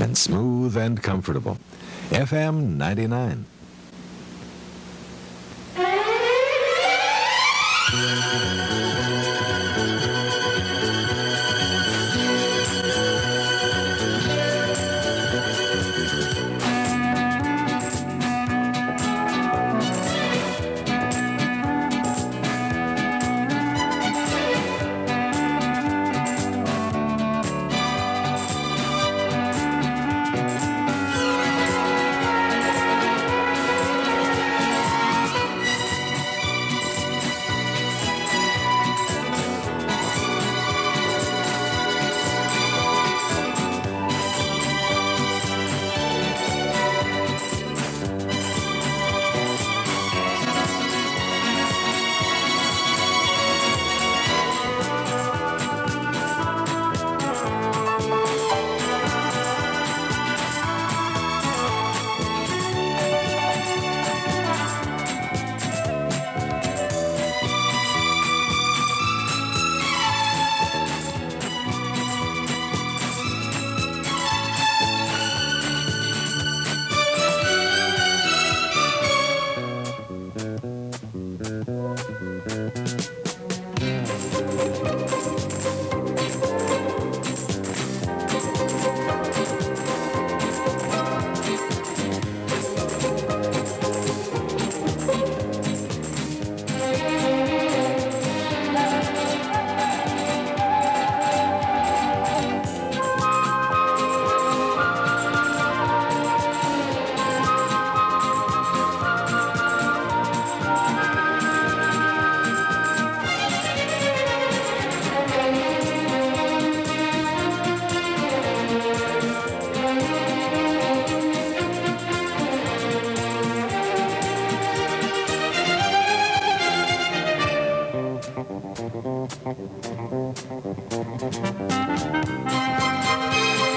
and smooth and comfortable. FM 99. Thank you.